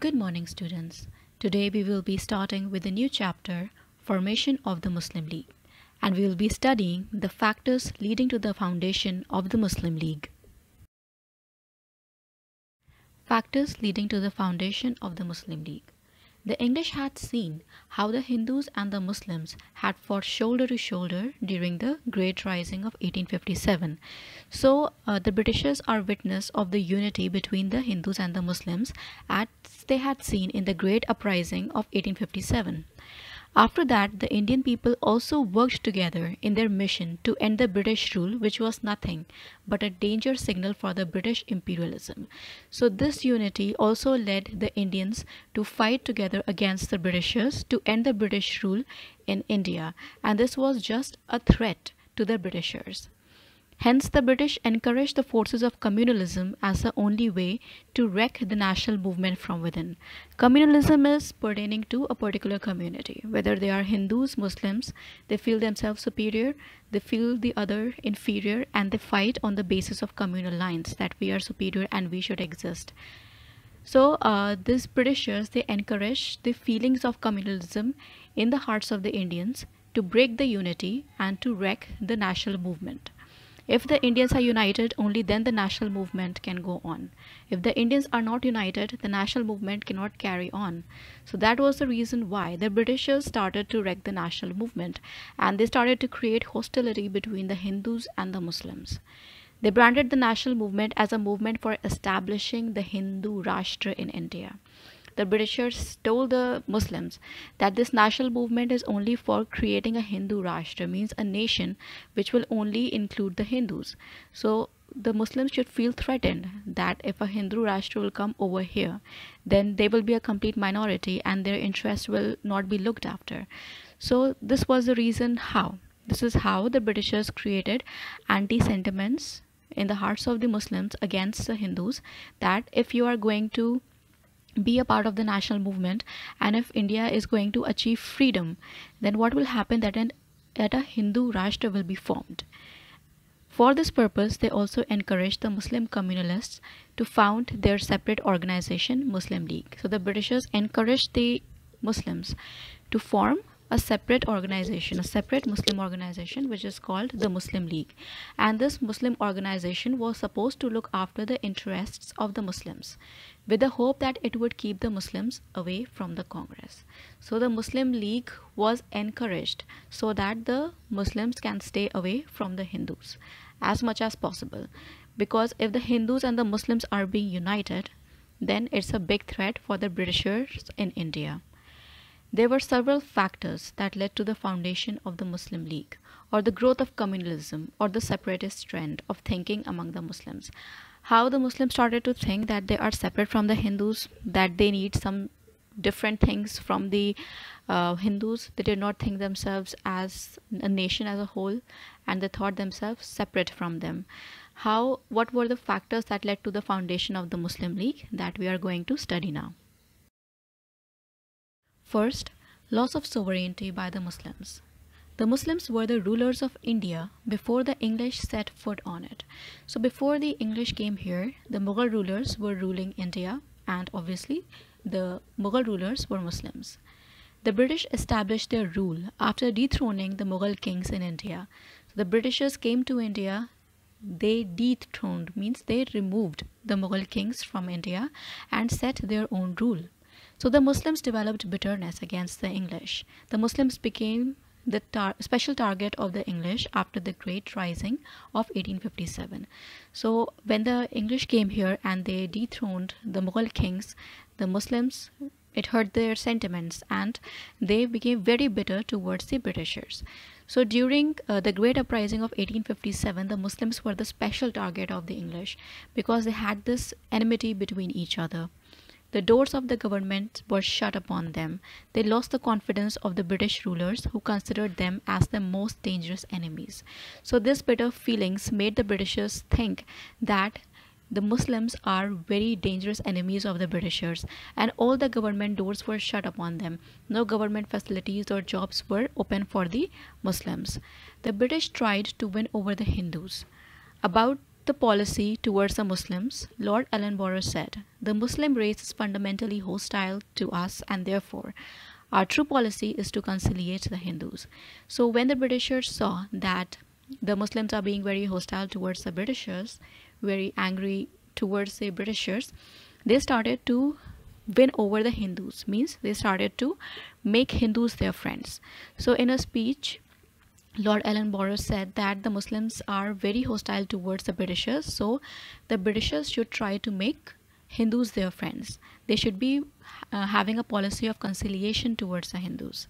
Good morning, students. Today we will be starting with a new chapter, Formation of the Muslim League, and we will be studying the factors leading to the foundation of the Muslim League. Factors leading to the foundation of the Muslim League. The English had seen how the Hindus and the Muslims had fought shoulder to shoulder during the Great Rising of 1857. So uh, the Britishers are witness of the unity between the Hindus and the Muslims as they had seen in the Great Uprising of 1857. After that, the Indian people also worked together in their mission to end the British rule, which was nothing but a danger signal for the British imperialism. So, this unity also led the Indians to fight together against the Britishers to end the British rule in India, and this was just a threat to the Britishers. Hence, the British encouraged the forces of communalism as the only way to wreck the national movement from within. Communalism is pertaining to a particular community, whether they are Hindus, Muslims, they feel themselves superior, they feel the other inferior, and they fight on the basis of communal lines that we are superior and we should exist. So, uh, these Britishers they encouraged the feelings of communalism in the hearts of the Indians to break the unity and to wreck the national movement. If the Indians are united, only then the national movement can go on. If the Indians are not united, the national movement cannot carry on. So that was the reason why the Britishers started to wreck the national movement and they started to create hostility between the Hindus and the Muslims. They branded the national movement as a movement for establishing the Hindu Rashtra in India the Britishers told the Muslims that this national movement is only for creating a Hindu Rashtra, means a nation which will only include the Hindus. So the Muslims should feel threatened that if a Hindu Rashtra will come over here, then they will be a complete minority and their interests will not be looked after. So this was the reason how. This is how the Britishers created anti-sentiments in the hearts of the Muslims against the Hindus that if you are going to be a part of the national movement and if india is going to achieve freedom then what will happen that an that a hindu rashtra will be formed? For this purpose they also encouraged the muslim communalists to found their separate organization muslim league. So the britishers encouraged the muslims to form a separate organization, a separate Muslim organization, which is called the Muslim League. And this Muslim organization was supposed to look after the interests of the Muslims with the hope that it would keep the Muslims away from the Congress. So the Muslim League was encouraged so that the Muslims can stay away from the Hindus as much as possible. Because if the Hindus and the Muslims are being united, then it's a big threat for the Britishers in India. There were several factors that led to the foundation of the Muslim League, or the growth of communalism, or the separatist trend of thinking among the Muslims. How the Muslims started to think that they are separate from the Hindus, that they need some different things from the uh, Hindus. They did not think themselves as a nation as a whole, and they thought themselves separate from them. How? What were the factors that led to the foundation of the Muslim League that we are going to study now? First, loss of sovereignty by the Muslims. The Muslims were the rulers of India before the English set foot on it. So before the English came here, the Mughal rulers were ruling India and obviously the Mughal rulers were Muslims. The British established their rule after dethroning the Mughal kings in India. So the Britishers came to India they dethroned means they removed the Mughal kings from India and set their own rule. So the Muslims developed bitterness against the English. The Muslims became the tar special target of the English after the Great Rising of 1857. So when the English came here and they dethroned the Mughal kings, the Muslims it hurt their sentiments and they became very bitter towards the Britishers. So during uh, the Great Uprising of 1857, the Muslims were the special target of the English because they had this enmity between each other. The doors of the government were shut upon them. They lost the confidence of the British rulers who considered them as the most dangerous enemies. So this bitter feelings made the Britishers think that the Muslims are very dangerous enemies of the Britishers and all the government doors were shut upon them. No government facilities or jobs were open for the Muslims. The British tried to win over the Hindus. About the policy towards the Muslims, Lord Ellenborough said, The Muslim race is fundamentally hostile to us and therefore our true policy is to conciliate the Hindus. So when the Britishers saw that the Muslims are being very hostile towards the Britishers, very angry towards the Britishers, they started to win over the Hindus, means they started to make Hindus their friends. So in a speech, Lord Ellenborough said that the Muslims are very hostile towards the Britishers, so the Britishers should try to make Hindus their friends. They should be uh, having a policy of conciliation towards the Hindus.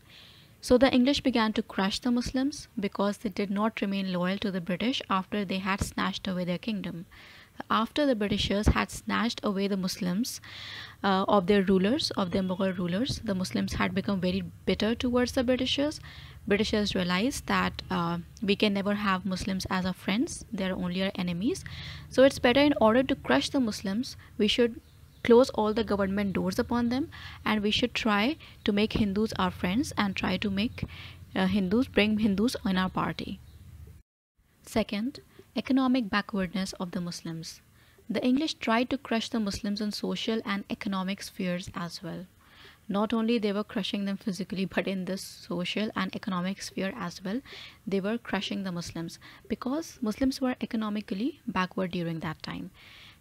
So the English began to crush the Muslims because they did not remain loyal to the British after they had snatched away their kingdom. After the Britishers had snatched away the Muslims uh, of their rulers, of their Mughal rulers, the Muslims had become very bitter towards the Britishers. Britishers realized that uh, we can never have Muslims as our friends, they are only our enemies. So it's better in order to crush the Muslims, we should close all the government doors upon them and we should try to make Hindus our friends and try to make uh, Hindus bring Hindus in our party. Second, economic backwardness of the Muslims. The English tried to crush the Muslims in social and economic spheres as well. Not only they were crushing them physically, but in this social and economic sphere as well, they were crushing the Muslims because Muslims were economically backward during that time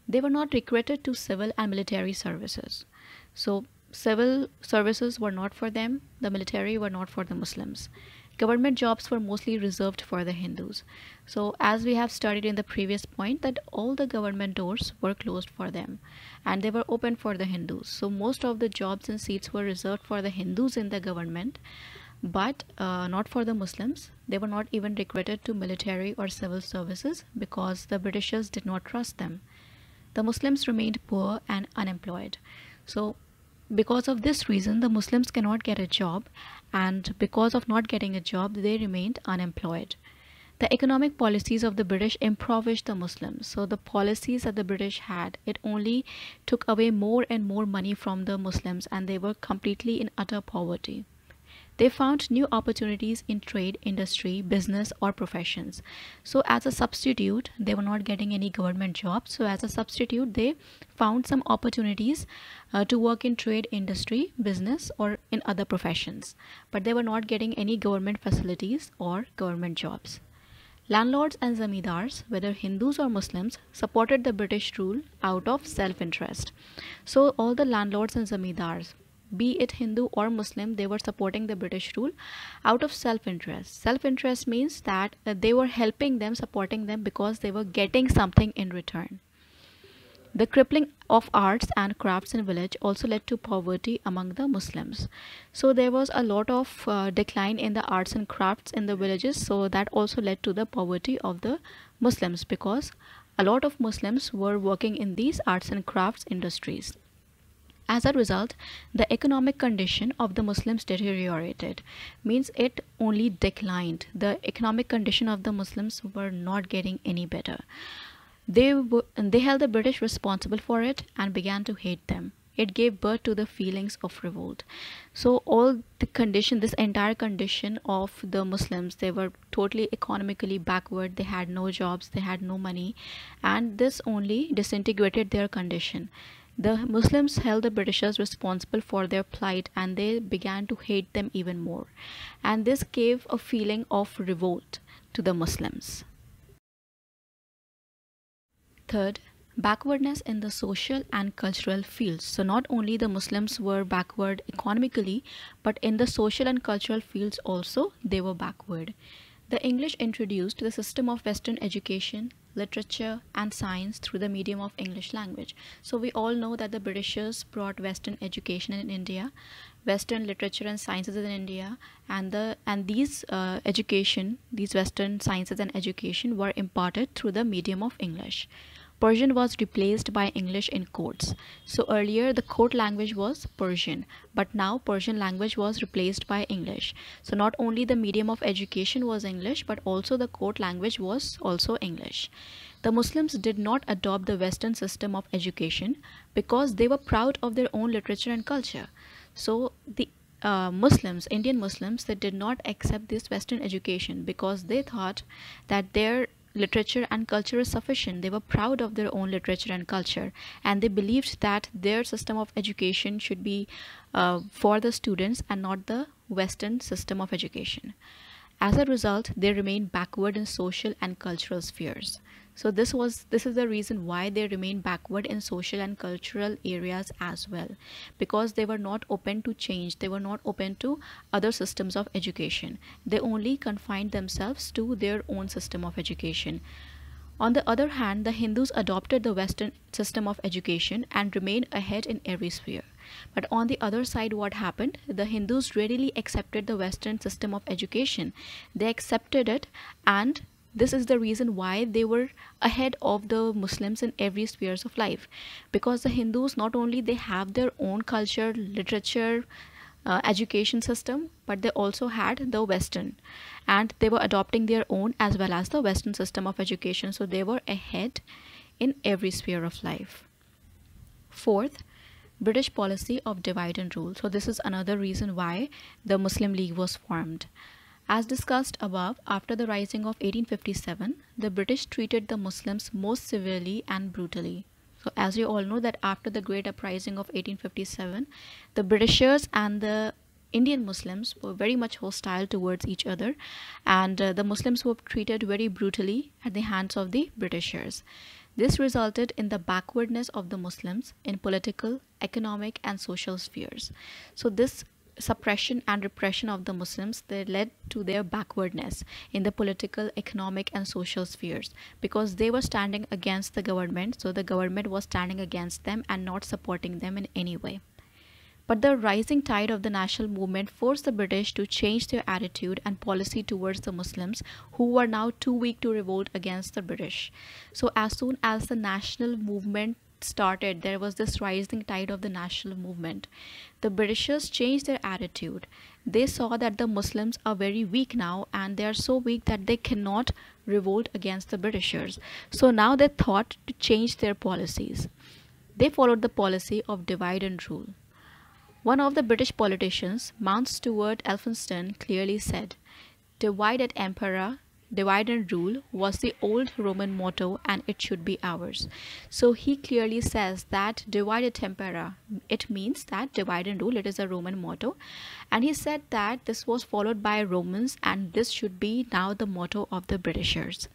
they were not recruited to civil and military services. So civil services were not for them, the military were not for the Muslims. Government jobs were mostly reserved for the Hindus. So as we have studied in the previous point that all the government doors were closed for them and they were open for the Hindus. So most of the jobs and seats were reserved for the Hindus in the government but uh, not for the Muslims. They were not even recruited to military or civil services because the Britishers did not trust them the Muslims remained poor and unemployed. So, because of this reason, the Muslims cannot get a job, and because of not getting a job, they remained unemployed. The economic policies of the British impoverished the Muslims. So the policies that the British had, it only took away more and more money from the Muslims, and they were completely in utter poverty. They found new opportunities in trade, industry, business, or professions. So, as a substitute, they were not getting any government jobs. So, as a substitute, they found some opportunities uh, to work in trade, industry, business, or in other professions. But they were not getting any government facilities or government jobs. Landlords and zamindars, whether Hindus or Muslims, supported the British rule out of self interest. So, all the landlords and zamindars, be it Hindu or Muslim, they were supporting the British rule out of self interest. Self interest means that uh, they were helping them, supporting them because they were getting something in return. The crippling of arts and crafts in village also led to poverty among the Muslims. So there was a lot of uh, decline in the arts and crafts in the villages. So that also led to the poverty of the Muslims because a lot of Muslims were working in these arts and crafts industries. As a result, the economic condition of the Muslims deteriorated, means it only declined. The economic condition of the Muslims were not getting any better. They, they held the British responsible for it and began to hate them. It gave birth to the feelings of revolt. So all the condition, this entire condition of the Muslims, they were totally economically backward. They had no jobs, they had no money, and this only disintegrated their condition the Muslims held the Britishers responsible for their plight and they began to hate them even more. And this gave a feeling of revolt to the Muslims. Third, backwardness in the social and cultural fields. So, not only the Muslims were backward economically, but in the social and cultural fields also they were backward. The English introduced the system of Western education literature and science through the medium of English language. So we all know that the Britishers brought Western education in India, Western literature and sciences in India, and the and these uh, education, these Western sciences and education were imparted through the medium of English. Persian was replaced by English in courts. So earlier the court language was Persian, but now Persian language was replaced by English. So not only the medium of education was English, but also the court language was also English. The Muslims did not adopt the Western system of education because they were proud of their own literature and culture. So the uh, Muslims, Indian Muslims, they did not accept this Western education because they thought that their literature and culture is sufficient. They were proud of their own literature and culture, and they believed that their system of education should be uh, for the students and not the Western system of education. As a result, they remained backward in social and cultural spheres. So this was this is the reason why they remained backward in social and cultural areas as well, because they were not open to change. They were not open to other systems of education. They only confined themselves to their own system of education. On the other hand, the Hindus adopted the Western system of education and remained ahead in every sphere. But on the other side, what happened? The Hindus readily accepted the Western system of education. They accepted it and this is the reason why they were ahead of the muslims in every spheres of life. Because the hindus not only they have their own culture literature uh, education system but they also had the western. And they were adopting their own as well as the western system of education. So they were ahead in every sphere of life. Fourth british policy of divide and rule. So this is another reason why the muslim league was formed as discussed above, after the rising of 1857, the British treated the Muslims most severely and brutally. So as you all know that after the great uprising of 1857, the Britishers and the Indian Muslims were very much hostile towards each other and uh, the Muslims were treated very brutally at the hands of the Britishers. This resulted in the backwardness of the Muslims in political, economic and social spheres. So this suppression and repression of the Muslims that led to their backwardness in the political, economic, and social spheres because they were standing against the government. So the government was standing against them and not supporting them in any way. But the rising tide of the national movement forced the British to change their attitude and policy towards the Muslims who were now too weak to revolt against the British. So as soon as the national movement started, there was this rising tide of the national movement. The Britishers changed their attitude. They saw that the Muslims are very weak now and they are so weak that they cannot revolt against the Britishers. So now they thought to change their policies. They followed the policy of divide and rule. One of the British politicians, Mount Stuart Elphinstone, clearly said, Divide et impera, divide and rule was the old Roman motto and it should be ours. So he clearly says that divide et impera, it means that divide and rule, it is a Roman motto. And he said that this was followed by Romans and this should be now the motto of the Britishers.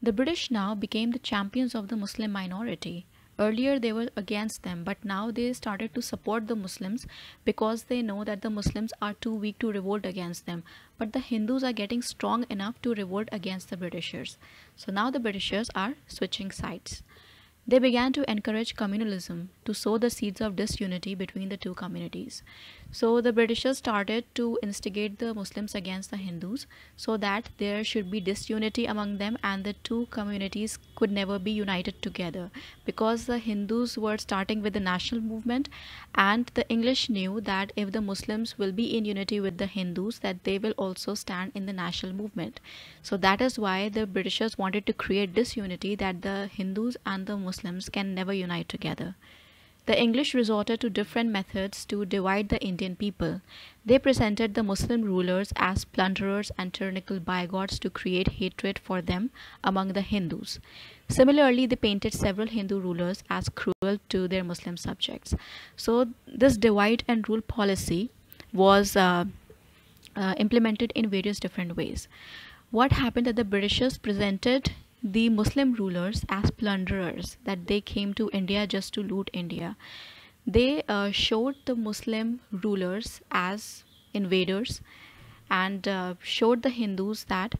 The British now became the champions of the Muslim minority earlier they were against them but now they started to support the muslims because they know that the muslims are too weak to revolt against them. But the hindus are getting strong enough to revolt against the britishers. So now the britishers are switching sides. They began to encourage communalism to sow the seeds of disunity between the two communities. So the Britishers started to instigate the Muslims against the Hindus so that there should be disunity among them and the two communities could never be united together because the Hindus were starting with the national movement and the English knew that if the Muslims will be in unity with the Hindus that they will also stand in the national movement. So that is why the Britishers wanted to create disunity that the Hindus and the Muslims can never unite together. The English resorted to different methods to divide the Indian people. They presented the Muslim rulers as plunderers and tyrannical bigots to create hatred for them among the Hindus. Similarly, they painted several Hindu rulers as cruel to their Muslim subjects. So, this divide and rule policy was uh, uh, implemented in various different ways. What happened that the Britishers presented the Muslim rulers as plunderers, that they came to India just to loot India. They uh, showed the Muslim rulers as invaders and uh, showed the Hindus that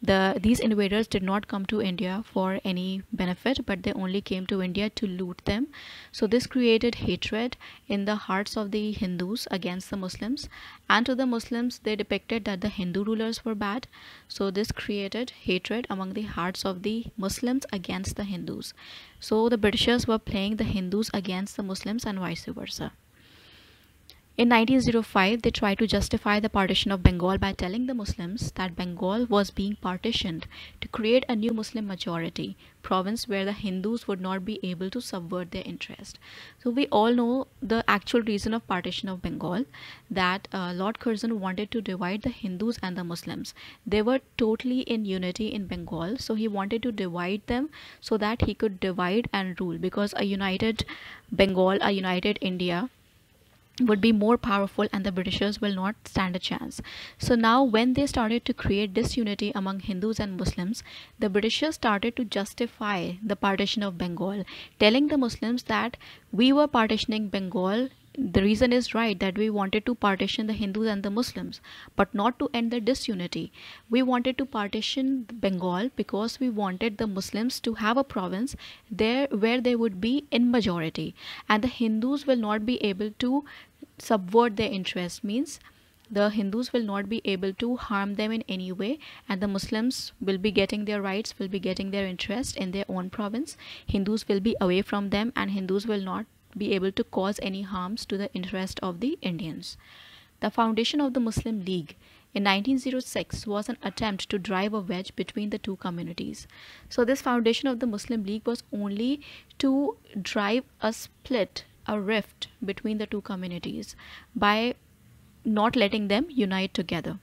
the these invaders did not come to India for any benefit but they only came to India to loot them. So this created hatred in the hearts of the Hindus against the Muslims. And to the Muslims they depicted that the Hindu rulers were bad. So this created hatred among the hearts of the Muslims against the Hindus. So the Britishers were playing the Hindus against the Muslims and vice versa In 1905, they tried to justify the partition of Bengal by telling the Muslims that Bengal was being partitioned to create a new Muslim majority province where the Hindus would not be able to subvert their interest. So we all know the actual reason of partition of Bengal that uh, Lord Curzon wanted to divide the Hindus and the Muslims. They were totally in unity in Bengal, so he wanted to divide them so that he could divide and rule because a united Bengal, a united India would be more powerful and the britishers will not stand a chance. So now when they started to create disunity among hindus and muslims the britishers started to justify the partition of bengal telling the muslims that we were partitioning bengal. The reason is right that we wanted to partition the Hindus and the Muslims, but not to end the disunity. We wanted to partition Bengal because we wanted the Muslims to have a province there where they would be in majority, and the Hindus will not be able to subvert their interest. Means the Hindus will not be able to harm them in any way, and the Muslims will be getting their rights, will be getting their interest in their own province. Hindus will be away from them, and Hindus will not be able to cause any harms to the interest of the Indians. The foundation of the Muslim League in 1906 was an attempt to drive a wedge between the two communities. So this foundation of the Muslim League was only to drive a split, a rift between the two communities by not letting them unite together.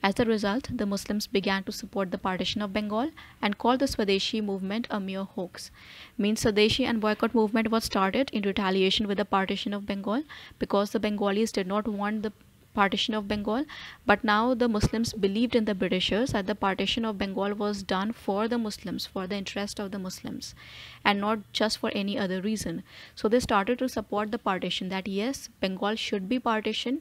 As a result, the Muslims began to support the partition of Bengal and called the Swadeshi movement a mere hoax. Means Swadeshi and boycott movement was started in retaliation with the partition of Bengal because the Bengalis did not want the partition of Bengal but now the Muslims believed in the Britishers that the partition of Bengal was done for the Muslims for the interest of the Muslims and not just for any other reason. So they started to support the partition that yes Bengal should be partitioned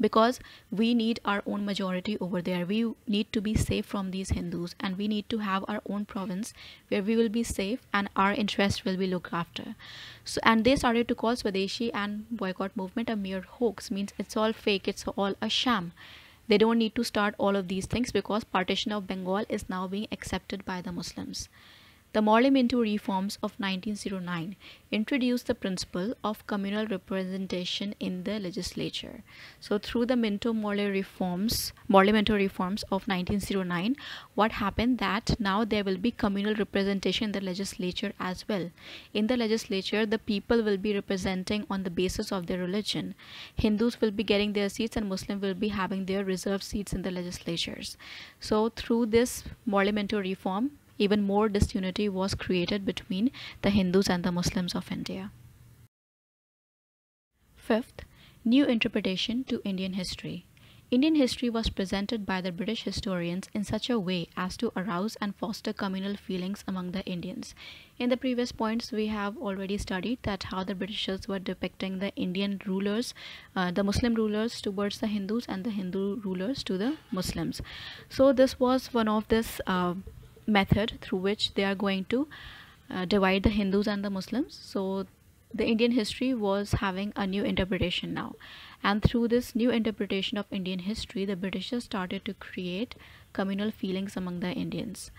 because we need our own majority over there. We need to be safe from these hindus and we need to have our own province where we will be safe and our interests will be looked after. So and they started to call swadeshi and boycott movement a mere hoax means it's all fake it's all a sham. They don't need to start all of these things because partition of bengal is now being accepted by the muslims the Morley reforms of 1909 introduced the principle of communal representation in the legislature. So through the Minto Morley reforms, Morley reforms of 1909, what happened that now there will be communal representation in the legislature as well. In the legislature, the people will be representing on the basis of their religion. Hindus will be getting their seats and Muslims will be having their reserved seats in the legislatures. So through this Morley reform, even more disunity was created between the Hindus and the Muslims of India. Fifth, new interpretation to Indian history. Indian history was presented by the British historians in such a way as to arouse and foster communal feelings among the Indians. In the previous points, we have already studied that how the Britishers were depicting the Indian rulers, uh, the Muslim rulers towards the Hindus and the Hindu rulers to the Muslims. So this was one of this uh, method through which they are going to uh, divide the Hindus and the Muslims. So the Indian history was having a new interpretation now. And through this new interpretation of Indian history, the Britishers started to create communal feelings among the Indians.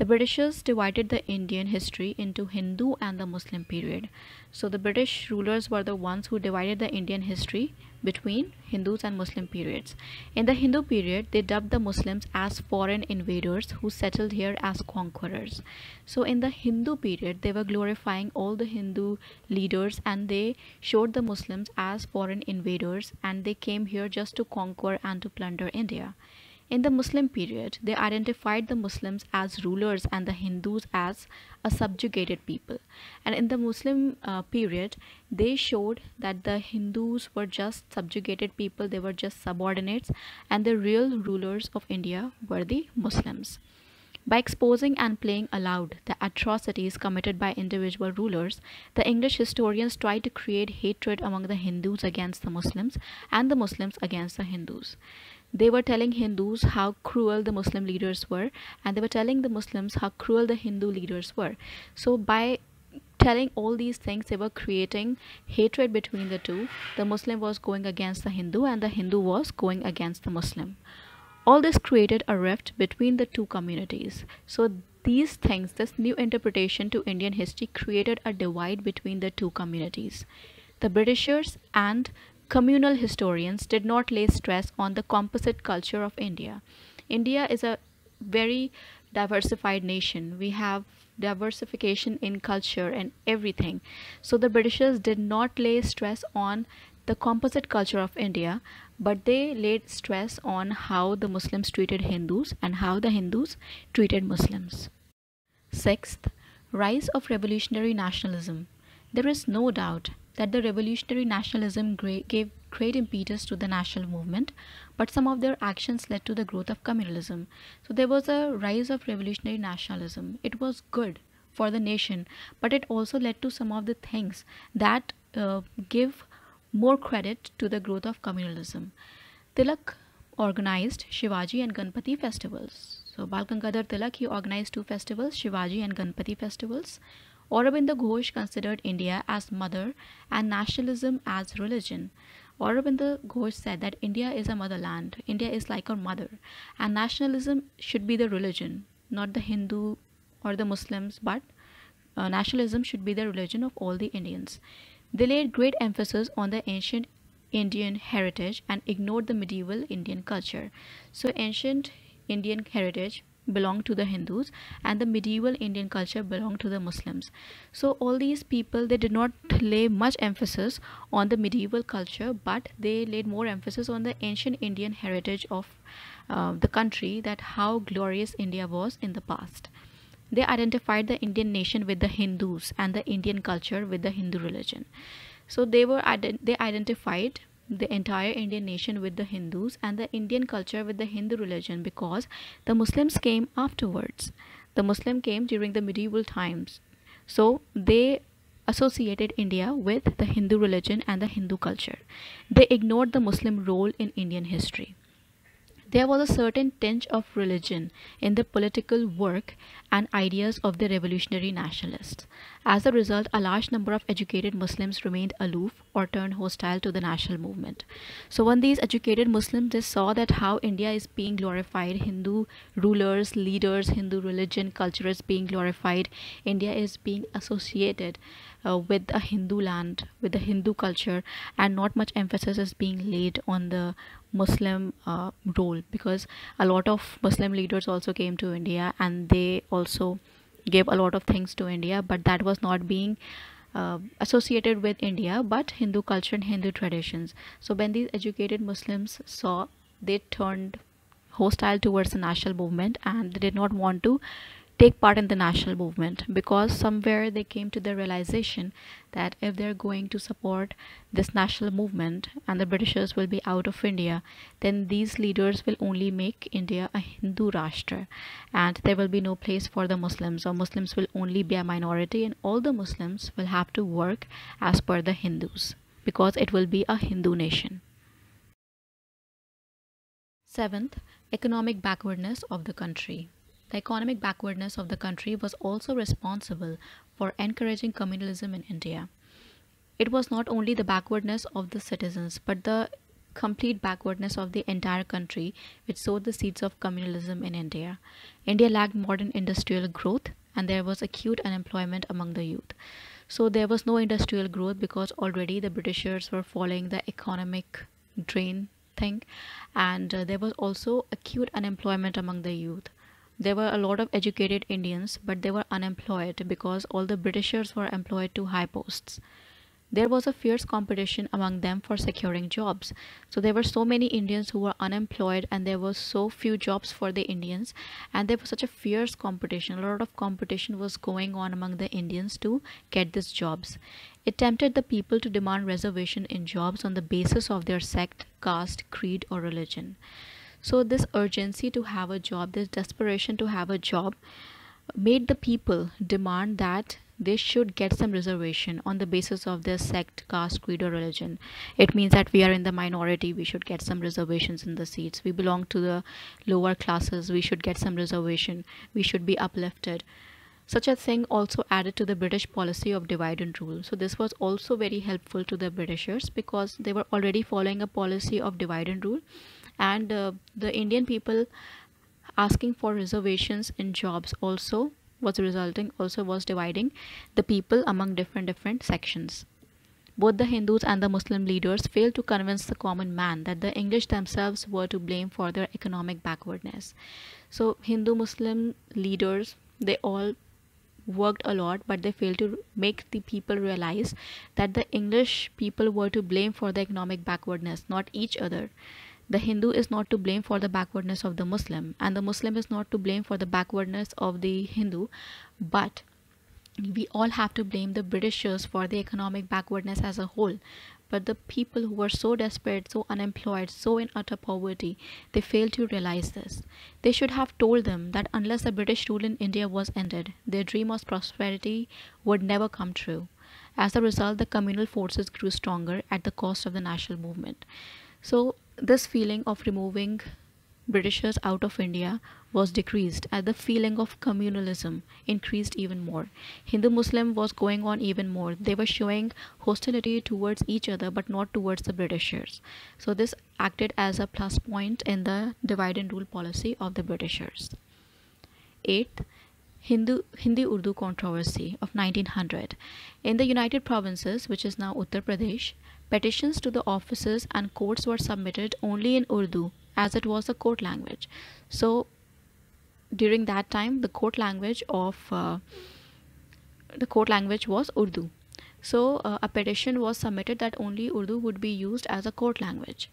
The Britishers divided the Indian history into Hindu and the Muslim period. So the British rulers were the ones who divided the Indian history between Hindus and Muslim periods. In the Hindu period, they dubbed the Muslims as foreign invaders who settled here as conquerors. So in the Hindu period, they were glorifying all the Hindu leaders and they showed the Muslims as foreign invaders and they came here just to conquer and to plunder India. In the Muslim period, they identified the Muslims as rulers and the Hindus as a subjugated people. And in the Muslim uh, period, they showed that the Hindus were just subjugated people, they were just subordinates, and the real rulers of India were the Muslims. By exposing and playing aloud the atrocities committed by individual rulers, the English historians tried to create hatred among the Hindus against the Muslims and the Muslims against the Hindus they were telling Hindus how cruel the Muslim leaders were, and they were telling the Muslims how cruel the Hindu leaders were. So, by telling all these things, they were creating hatred between the two. The Muslim was going against the Hindu, and the Hindu was going against the Muslim. All this created a rift between the two communities. So, these things, this new interpretation to Indian history, created a divide between the two communities. The Britishers and communal historians did not lay stress on the composite culture of India. India is a very diversified nation. We have diversification in culture and everything. So the Britishers did not lay stress on the composite culture of India, but they laid stress on how the Muslims treated Hindus and how the Hindus treated Muslims. Sixth, rise of revolutionary nationalism. There is no doubt that the revolutionary nationalism gave great impetus to the national movement, but some of their actions led to the growth of communalism. So there was a rise of revolutionary nationalism. It was good for the nation, but it also led to some of the things that uh, give more credit to the growth of communalism. Tilak organized Shivaji and Ganpati festivals. So Bal Gangadhar Tilak he organized two festivals, Shivaji and Ganpati festivals. Aurobindo Ghosh considered India as mother and nationalism as religion. Aurobindo Ghosh said that India is a motherland, India is like our mother, and nationalism should be the religion, not the Hindu or the Muslims, but uh, nationalism should be the religion of all the Indians. They laid great emphasis on the ancient Indian heritage and ignored the medieval Indian culture. So, ancient Indian heritage belonged to the Hindus and the medieval Indian culture belonged to the Muslims. So all these people they did not lay much emphasis on the medieval culture but they laid more emphasis on the ancient Indian heritage of uh, the country that how glorious India was in the past. They identified the Indian nation with the Hindus and the Indian culture with the Hindu religion. So they were they identified the entire Indian nation with the Hindus and the Indian culture with the Hindu religion because the Muslims came afterwards. The Muslim came during the medieval times. So they associated India with the Hindu religion and the Hindu culture. They ignored the Muslim role in Indian history. There was a certain tinge of religion in the political work and ideas of the revolutionary nationalists. As a result, a large number of educated Muslims remained aloof or turned hostile to the national movement. So when these educated Muslims they saw that how India is being glorified, Hindu rulers, leaders, Hindu religion, culture is being glorified, India is being associated uh, with a Hindu land, with the Hindu culture, and not much emphasis is being laid on the Muslim uh, role because a lot of Muslim leaders also came to India and they also gave a lot of things to India, but that was not being uh, associated with India but Hindu culture and Hindu traditions. So when these educated Muslims saw, they turned hostile towards the national movement and they did not want to take part in the national movement because somewhere they came to the realization that if they're going to support this national movement and the Britishers will be out of India, then these leaders will only make India a Hindu Rashtra and there will be no place for the Muslims or Muslims will only be a minority and all the Muslims will have to work as per the Hindus because it will be a Hindu nation. Seventh, economic backwardness of the country. The economic backwardness of the country was also responsible for encouraging communalism in India. It was not only the backwardness of the citizens, but the complete backwardness of the entire country which sowed the seeds of communalism in India. India lacked modern industrial growth and there was acute unemployment among the youth. So there was no industrial growth because already the Britishers were following the economic drain thing and uh, there was also acute unemployment among the youth there were a lot of educated Indians, but they were unemployed because all the Britishers were employed to high posts. There was a fierce competition among them for securing jobs. So there were so many Indians who were unemployed and there were so few jobs for the Indians and there was such a fierce competition. A lot of competition was going on among the Indians to get these jobs. It tempted the people to demand reservation in jobs on the basis of their sect, caste, creed or religion. So, this urgency to have a job, this desperation to have a job, made the people demand that they should get some reservation on the basis of their sect, caste, creed, or religion. It means that we are in the minority, we should get some reservations in the seats. We belong to the lower classes, we should get some reservation, we should be uplifted. Such a thing also added to the British policy of divide and rule. So, this was also very helpful to the Britishers because they were already following a policy of divide and rule and uh, the Indian people asking for reservations in jobs also was resulting also was dividing the people among different different sections both the Hindus and the Muslim leaders failed to convince the common man that the English themselves were to blame for their economic backwardness. So, Hindu Muslim leaders they all worked a lot, but they failed to make the people realize that the English people were to blame for the economic backwardness, not each other. The Hindu is not to blame for the backwardness of the Muslim, and the Muslim is not to blame for the backwardness of the Hindu, but we all have to blame the Britishers for the economic backwardness as a whole. But the people who were so desperate, so unemployed, so in utter poverty, they failed to realize this. They should have told them that unless the British rule in India was ended, their dream of prosperity would never come true. As a result, the communal forces grew stronger at the cost of the national movement. So, this feeling of removing Britishers out of India was decreased as the feeling of communalism increased even more. Hindu Muslim was going on even more. They were showing hostility towards each other but not towards the Britishers. So this acted as a plus point in the divide and rule policy of the Britishers. Eighth, Hindu Hindi Urdu controversy of 1900. In the United Provinces, which is now Uttar Pradesh, petitions to the offices and courts were submitted only in Urdu as it was a court language. So during that time, the court language of uh, the court language was Urdu. So uh, a petition was submitted that only Urdu would be used as a court language.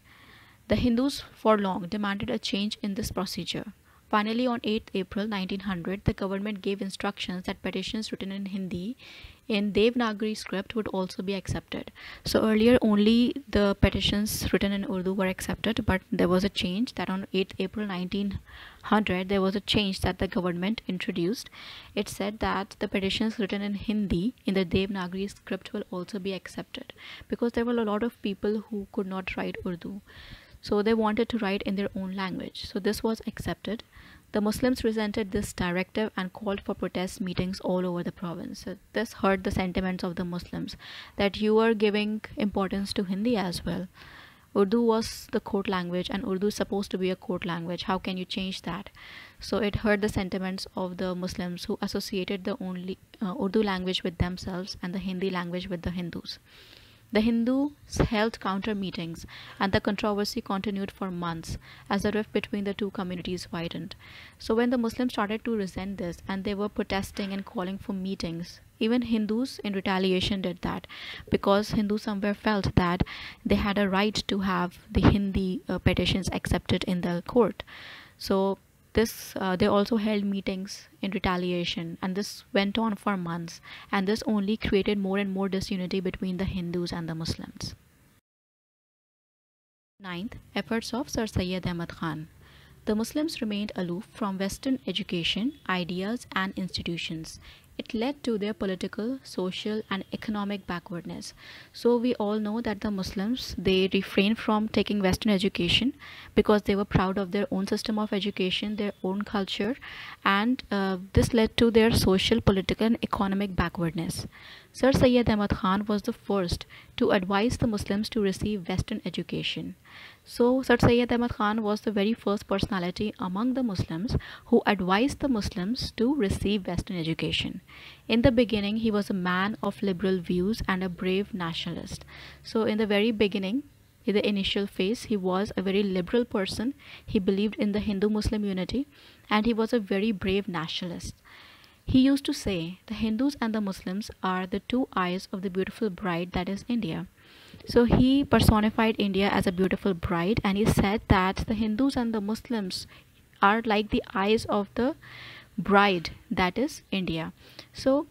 The Hindus for long demanded a change in this procedure. Finally, on 8 April 1900, the government gave instructions that petitions written in Hindi in Devanagari script would also be accepted. So earlier only the petitions written in Urdu were accepted, but there was a change that on 8 April 1900 there was a change that the government introduced. It said that the petitions written in Hindi in the Devanagari script will also be accepted because there were a lot of people who could not write Urdu. So they wanted to write in their own language. So this was accepted. The Muslims resented this directive and called for protest meetings all over the province. So this hurt the sentiments of the Muslims that you are giving importance to Hindi as well. Urdu was the court language and Urdu is supposed to be a court language. How can you change that? So it hurt the sentiments of the Muslims who associated the only uh, Urdu language with themselves and the Hindi language with the Hindus. The Hindus held counter meetings, and the controversy continued for months as the rift between the two communities widened. So, when the Muslims started to resent this and they were protesting and calling for meetings, even Hindus in retaliation did that because Hindus somewhere felt that they had a right to have the Hindi uh, petitions accepted in the court. So, this uh, they also held meetings in retaliation and this went on for months and this only created more and more disunity between the hindus and the muslims. Ninth efforts of sir sayyid ahmad khan. The muslims remained aloof from western education ideas and institutions it led to their political, social, and economic backwardness. So we all know that the Muslims they refrained from taking Western education because they were proud of their own system of education, their own culture, and uh, this led to their social, political, and economic backwardness. Sir Sayyid Ahmad Khan was the first to advise the Muslims to receive Western education. So, Sir Sayyid Ahmad Khan was the very first personality among the Muslims who advised the Muslims to receive Western education. In the beginning, he was a man of liberal views and a brave nationalist. So, in the very beginning, in the initial phase, he was a very liberal person. He believed in the Hindu Muslim unity and he was a very brave nationalist. He used to say, The Hindus and the Muslims are the two eyes of the beautiful bride that is India. So he personified India as a beautiful bride and he said that the Hindus and the Muslims are like the eyes of the bride that is India. So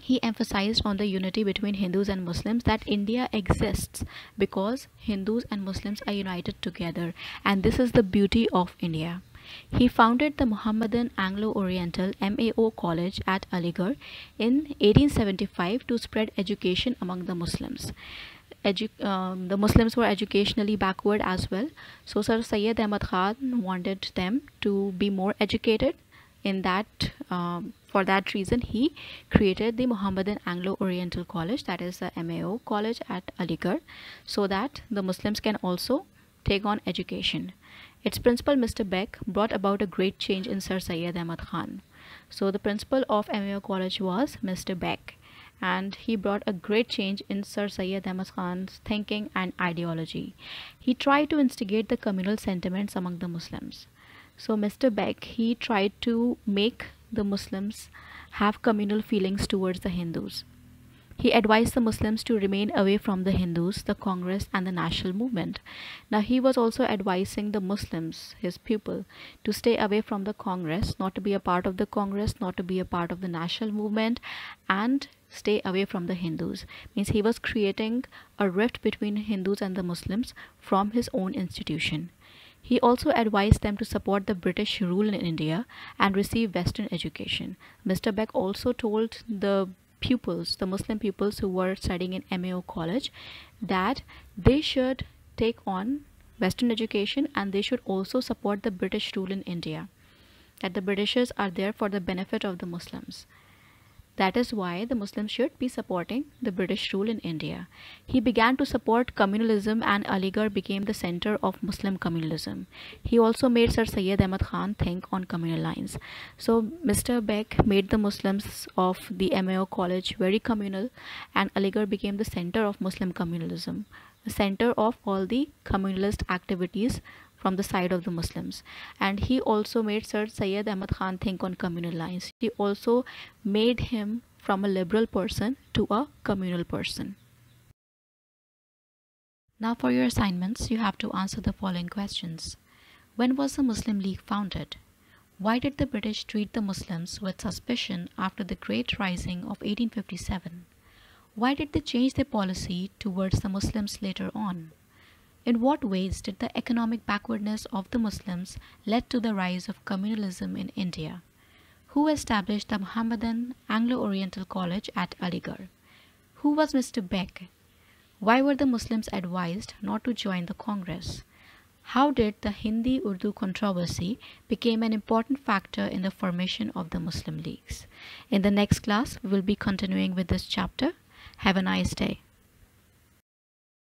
he emphasized on the unity between Hindus and Muslims that India exists because Hindus and Muslims are united together and this is the beauty of India. He founded the Mohammedan Anglo-Oriental MAO College at Aligarh in 1875 to spread education among the Muslims um, the Muslims were educationally backward as well. So Sir Sayyid Ahmad Khan wanted them to be more educated. In that, um, for that reason, he created the Muhammadan Anglo-Oriental College, that is the MAO College at Aligarh, so that the Muslims can also take on education. Its principal, Mr. Beck, brought about a great change in Sir Sayyid Ahmad Khan. So the principal of MAO College was Mr. Beck and he brought a great change in Sir Syed Ahmad Khan's thinking and ideology. He tried to instigate the communal sentiments among the Muslims. So Mr. Beck, he tried to make the Muslims have communal feelings towards the Hindus. He advised the Muslims to remain away from the Hindus, the Congress, and the national movement. Now, he was also advising the Muslims, his pupil, to stay away from the Congress, not to be a part of the Congress, not to be a part of the national movement, and stay away from the Hindus. Means he was creating a rift between Hindus and the Muslims from his own institution. He also advised them to support the British rule in India and receive Western education. Mr. Beck also told the pupils, the Muslim pupils who were studying in MAO college, that they should take on Western education and they should also support the British rule in India. That the Britishers are there for the benefit of the Muslims. That is why the Muslims should be supporting the British rule in India. He began to support communalism and Aligarh became the center of Muslim communalism. He also made Sir Syed Ahmad Khan think on communal lines. So Mr. Beck made the Muslims of the MAO college very communal and Aligarh became the center of Muslim communalism, the center of all the communalist activities from the side of the Muslims. And he also made Sir Syed Ahmad Khan think on communal lines. He also made him from a liberal person to a communal person. Now for your assignments, you have to answer the following questions. When was the Muslim League founded? Why did the British treat the Muslims with suspicion after the Great Rising of 1857? Why did they change their policy towards the Muslims later on? In what ways did the economic backwardness of the Muslims lead to the rise of communalism in India? Who established the Muhammadan Anglo-Oriental College at Aligarh? Who was Mr. Beck? Why were the Muslims advised not to join the Congress? How did the Hindi-Urdu controversy become an important factor in the formation of the Muslim leagues? In the next class, we will be continuing with this chapter. Have a nice day.